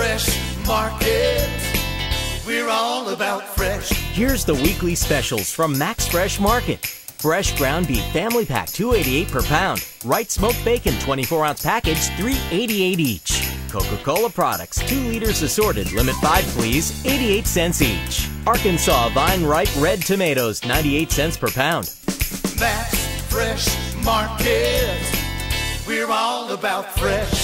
Fresh Market. We're all about fresh. Here's the weekly specials from Mac's Fresh Market. Fresh ground beef family pack 288 per pound. Wright smoked bacon 24 ounce package 388 each. Coca-Cola products 2 liters assorted limit 5 please 88 cents each. Arkansas vine ripe red tomatoes 98 cents per pound. Mac's Fresh Market. We're all about fresh.